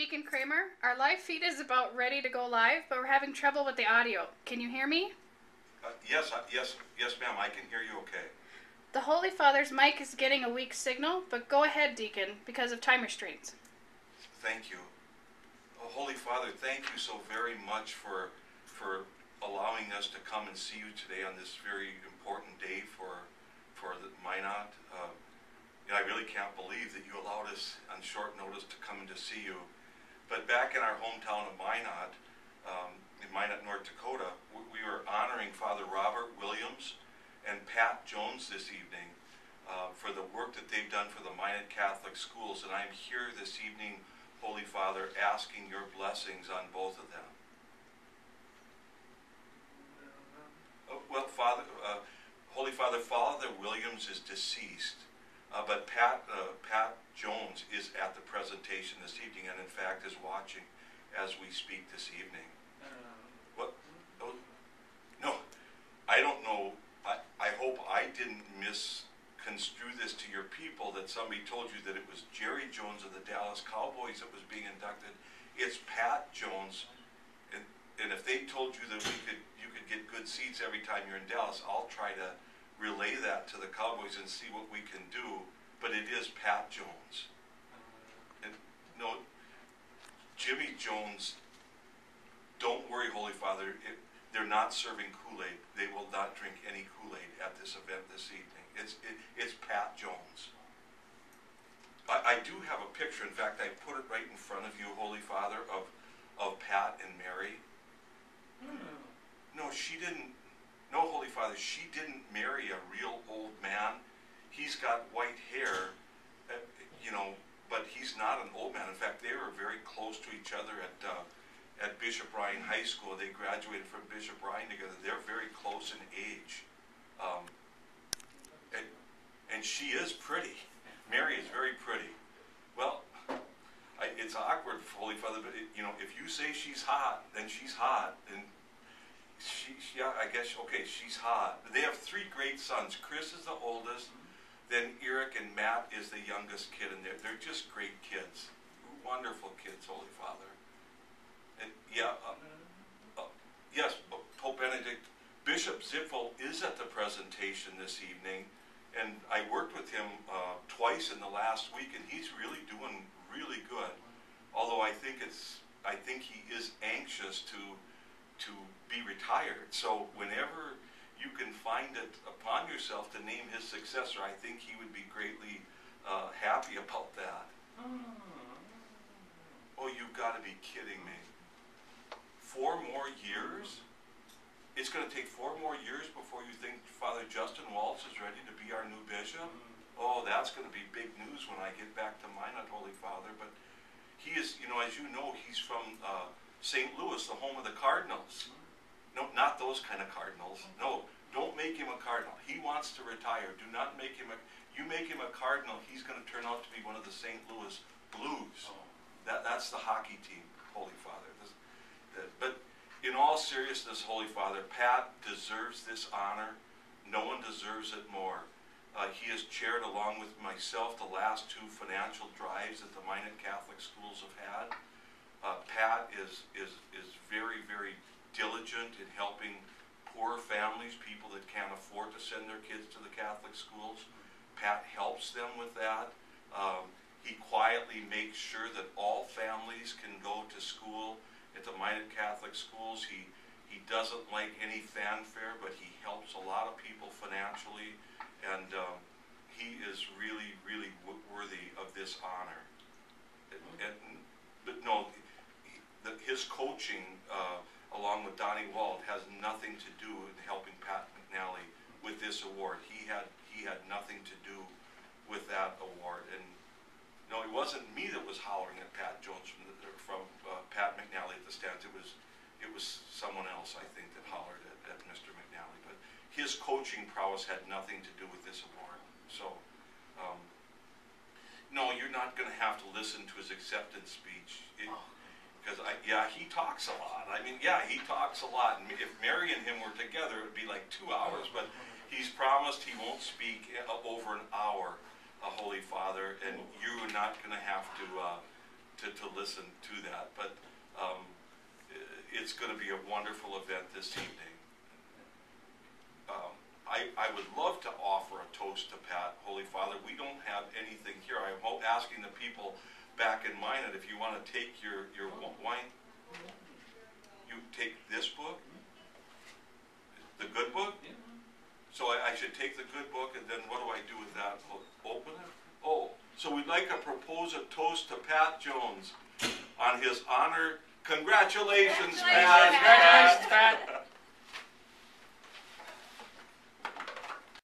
Deacon Kramer, our live feed is about ready to go live, but we're having trouble with the audio. Can you hear me? Uh, yes, uh, yes, yes, ma'am. I can hear you okay. The Holy Father's mic is getting a weak signal, but go ahead, Deacon, because of time restraints. Thank you. Oh, Holy Father, thank you so very much for for allowing us to come and see you today on this very important day for for the Minot. Uh, and I really can't believe that you allowed us on short notice to come and to see you. But back in our hometown of Minot, um, in Minot, North Dakota, we, we were honoring Father Robert Williams and Pat Jones this evening uh, for the work that they've done for the Minot Catholic schools. And I'm here this evening, Holy Father, asking your blessings on both of them. Uh, well, Father, uh, Holy Father, Father Williams is deceased. Uh, but Pat, uh, Pat Jones is at the presentation this evening and in fact is watching as we speak this evening. What? Oh, no, I don't know. I, I hope I didn't misconstrue this to your people that somebody told you that it was Jerry Jones of the Dallas Cowboys that was being inducted. It's Pat Jones. And, and if they told you that we could, you could get good seats every time you're in Dallas, I'll try to relay that to the Cowboys and see what we can do. But it is Pat Jones. And no, Jimmy Jones, don't worry, Holy Father. It, they're not serving Kool-Aid. They will not drink any Kool-Aid at this event this evening. It's, it, it's Pat Jones. I, I do have a picture. In fact, I put it right in front of you, Holy Father, of, of Pat and Mary. Hmm. No, she didn't no, Holy Father, she didn't marry a real old man. He's got white hair, uh, you know, but he's not an old man. In fact, they were very close to each other at uh, at Bishop Ryan High School. They graduated from Bishop Ryan together. They're very close in age. Um, and, and she is pretty. Mary is very pretty. Well, I, it's awkward, Holy Father, but it, you know, if you say she's hot, then she's hot, and she, she, I guess, okay, she's hot. They have three great sons. Chris is the oldest. Then Eric and Matt is the youngest kid, and they're, they're just great kids. Wonderful kids, Holy Father. And yeah, uh, uh, yes, Pope Benedict, Bishop Zipfel is at the presentation this evening, and I worked with him uh, twice in the last week, and he's really doing really good. Although I think it's, I think he is anxious to to be retired. So whenever you can find it upon yourself to name his successor, I think he would be greatly uh, happy about that. Oh, you've got to be kidding me. Four more years? It's going to take four more years before you think Father Justin Waltz is ready to be our new bishop? Oh, that's going to be big news when I get back to Minot, Holy Father. But he is, you know, as you know, he's from uh, St. Louis, the home of the Cardinals. No, not those kind of Cardinals. No, don't make him a Cardinal. He wants to retire. Do not make him a. You make him a Cardinal, he's going to turn out to be one of the St. Louis Blues. That that's the hockey team, Holy Father. This, but in all seriousness, Holy Father, Pat deserves this honor. No one deserves it more. Uh, he has chaired, along with myself, the last two financial drives that the Minot Catholic schools have had. Uh, Pat is, is, is very, very diligent in helping poor families, people that can't afford to send their kids to the Catholic schools. Pat helps them with that. Um, he quietly makes sure that all families can go to school at the Minot Catholic schools. He, he doesn't like any fanfare, but he helps a lot of people financially, and um, he is really, really worthy of this honor. And, and, but no, that his coaching, uh, along with Donnie Wald, has nothing to do in helping Pat McNally with this award. He had he had nothing to do with that award, and no, it wasn't me that was hollering at Pat Jones from the, from uh, Pat McNally at the stands. It was it was someone else, I think, that hollered at, at Mr. McNally. But his coaching prowess had nothing to do with this award. So. Um, no, you're not going to have to listen to his acceptance speech. It, oh because I, yeah, he talks a lot. I mean, yeah, he talks a lot. And if Mary and him were together, it would be like two hours. But he's promised he won't speak over an hour, a Holy Father, and you're not going to have to uh, to, to listen to that, but, um, it's gonna be a wonderful event this evening. Um, I, I would love to offer a toast to Pat, Holy Father. We don't have anything here. I'm asking the people back in Minot that if you want to take your, your oh. wine, you take this book, the good book. So I, I should take the good book and then what do I do with that? O- Open it? Oh, so we'd like to propose a toast to Pat Jones on his honor. Congratulations, Pat. Congratulations, Pat.